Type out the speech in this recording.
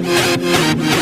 ¡Gracias!